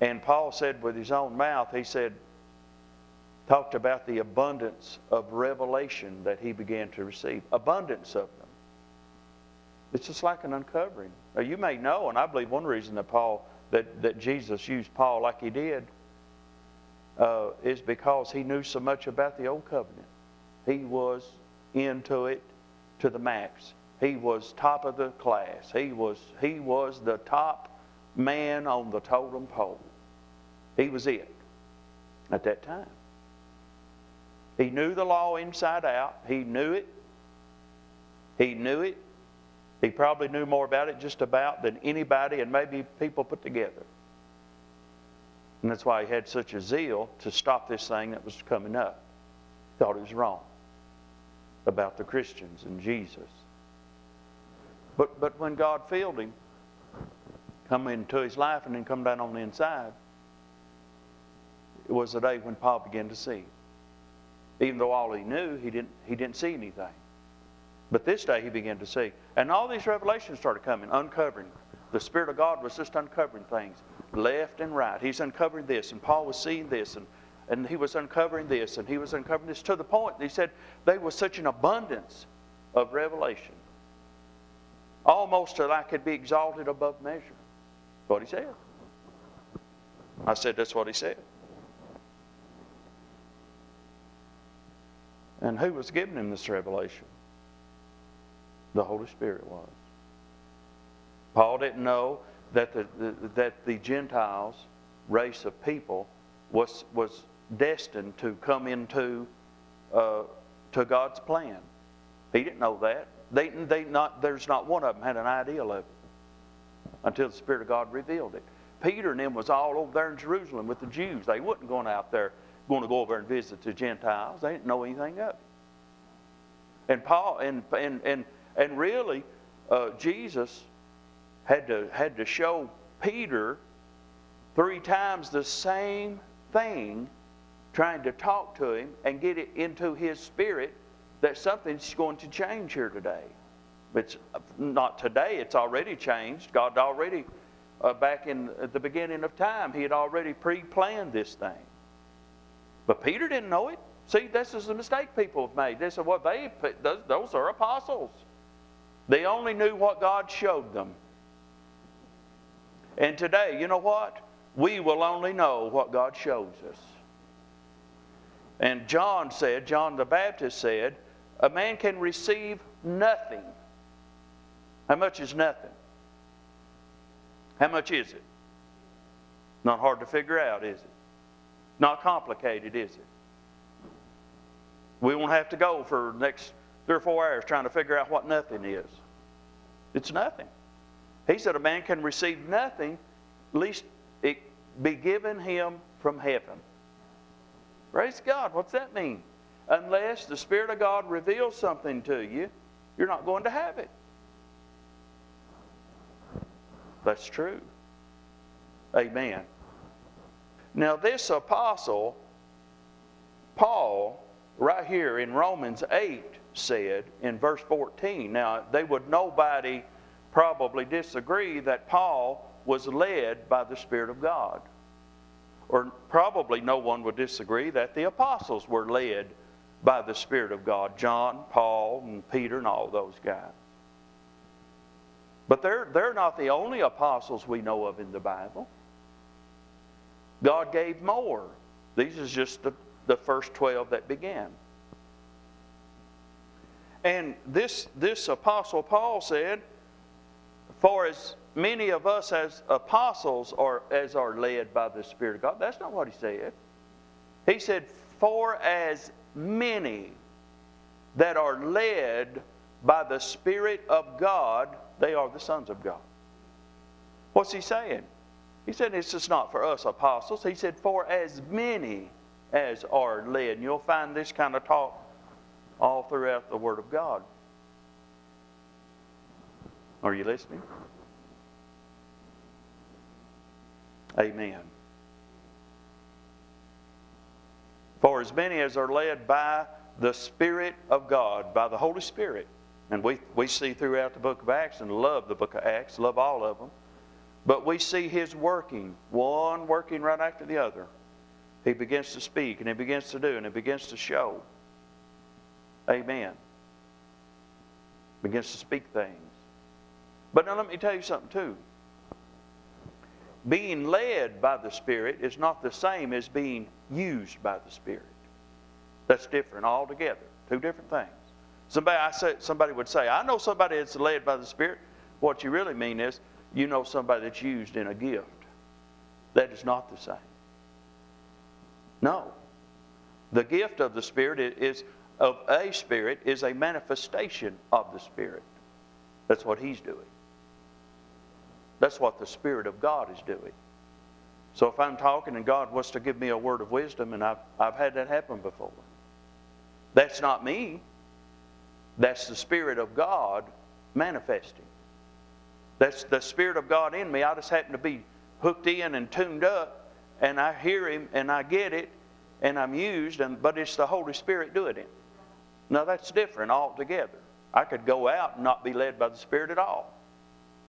And Paul said with his own mouth, he said, talked about the abundance of revelation that he began to receive. Abundance of them. It's just like an uncovering. Now, you may know, and I believe one reason that Paul, that, that Jesus used Paul like he did, uh, is because he knew so much about the old covenant. He was into it to the max. He was top of the class. He was, he was the top man on the totem pole. He was it at that time. He knew the law inside out. He knew it. He knew it. He probably knew more about it just about than anybody and maybe people put together. And that's why he had such a zeal to stop this thing that was coming up. Thought it was wrong about the Christians and Jesus. But, but when God filled him, come into his life and then come down on the inside, it was the day when Paul began to see. Even though all he knew, he didn't, he didn't see anything. But this day he began to see. And all these revelations started coming, uncovering. The Spirit of God was just uncovering things left and right. He's uncovering this, and Paul was seeing this, and, and he was uncovering this, and he was uncovering this to the point he said there was such an abundance of revelation. Almost that I could be exalted above measure. What he said. I said, that's what he said. And who was giving him this revelation? The Holy Spirit was. Paul didn't know that the, the, that the Gentiles race of people was, was destined to come into uh, to God's plan. He didn't know that. They, they not, there's not one of them had an idea of it until the Spirit of God revealed it. Peter and them was all over there in Jerusalem with the Jews. They wasn't going out there, going to go over and visit the Gentiles. They didn't know anything of it. And Paul and and and and really, uh, Jesus had to had to show Peter three times the same thing, trying to talk to him and get it into his spirit that something's going to change here today. It's not today, it's already changed. God already, uh, back in the beginning of time, He had already pre planned this thing. But Peter didn't know it. See, this is the mistake people have made. They said, well, they, those, those are apostles. They only knew what God showed them. And today, you know what? We will only know what God shows us. And John said, John the Baptist said, a man can receive nothing. How much is nothing? How much is it? Not hard to figure out, is it? Not complicated, is it? We won't have to go for the next three or four hours trying to figure out what nothing is. It's nothing. He said a man can receive nothing, least it be given him from heaven. Praise God. What's that mean? Unless the Spirit of God reveals something to you, you're not going to have it. That's true. Amen. Now, this apostle, Paul, right here in Romans 8, said in verse 14. Now, they would nobody probably disagree that Paul was led by the Spirit of God. Or probably no one would disagree that the apostles were led by the Spirit of God John, Paul, and Peter, and all those guys. But they're, they're not the only apostles we know of in the Bible. God gave more. These is just the, the first 12 that began. And this, this apostle Paul said, For as many of us as apostles are as are led by the Spirit of God. That's not what he said. He said, For as many that are led by the Spirit of God, they are the sons of God. What's he saying? He said it's just not for us apostles. He said, For as many as are led. And you'll find this kind of talk all throughout the Word of God. Are you listening? Amen. For as many as are led by the Spirit of God, by the Holy Spirit, and we, we see throughout the book of Acts and love the book of Acts, love all of them, But we see his working, one working right after the other. He begins to speak and he begins to do and he begins to show. Amen. Begins to speak things. But now let me tell you something too. Being led by the Spirit is not the same as being used by the Spirit. That's different altogether. Two different things. Somebody, I say, somebody would say, I know somebody that's led by the Spirit. What you really mean is, you know somebody that's used in a gift. That is not the same. No. The gift of the Spirit is of a Spirit is a manifestation of the Spirit. That's what He's doing. That's what the Spirit of God is doing. So if I'm talking and God wants to give me a word of wisdom, and I've, I've had that happen before, that's not me. That's the Spirit of God manifesting. That's the Spirit of God in me. I just happen to be hooked in and tuned up, and I hear Him and I get it, and I'm used, and, but it's the Holy Spirit doing it. Now that's different altogether. I could go out and not be led by the Spirit at all.